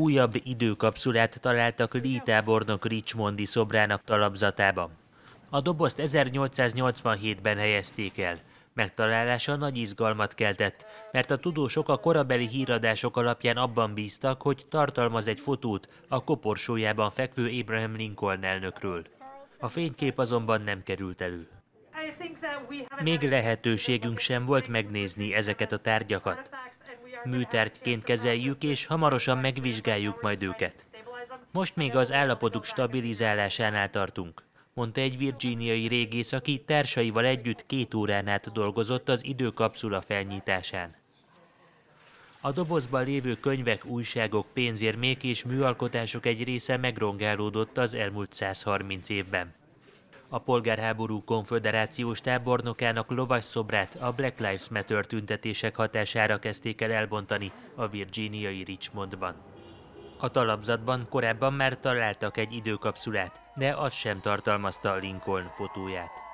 újabb időkapszulát találtak Lee tábornok Richmondi szobrának talapzatában. A dobozt 1887-ben helyezték el. Megtalálása nagy izgalmat keltett, mert a tudósok a korabeli híradások alapján abban bíztak, hogy tartalmaz egy fotót a koporsójában fekvő Abraham Lincoln elnökről. A fénykép azonban nem került elő. Még lehetőségünk sem volt megnézni ezeket a tárgyakat. Műtárgyként kezeljük, és hamarosan megvizsgáljuk majd őket. Most még az állapotuk stabilizálásánál tartunk, mondta egy virginiai régész, aki társaival együtt két órán át dolgozott az időkapszula felnyitásán. A dobozban lévő könyvek, újságok, pénzérmék és műalkotások egy része megrongálódott az elmúlt 130 évben. A polgárháború konföderációs tábornokának lovas szobrát a Black Lives Matter tüntetések hatására kezdték el elbontani a virginiai Richmondban. A talapzatban korábban már találtak egy időkapszulát, de az sem tartalmazta a Lincoln fotóját.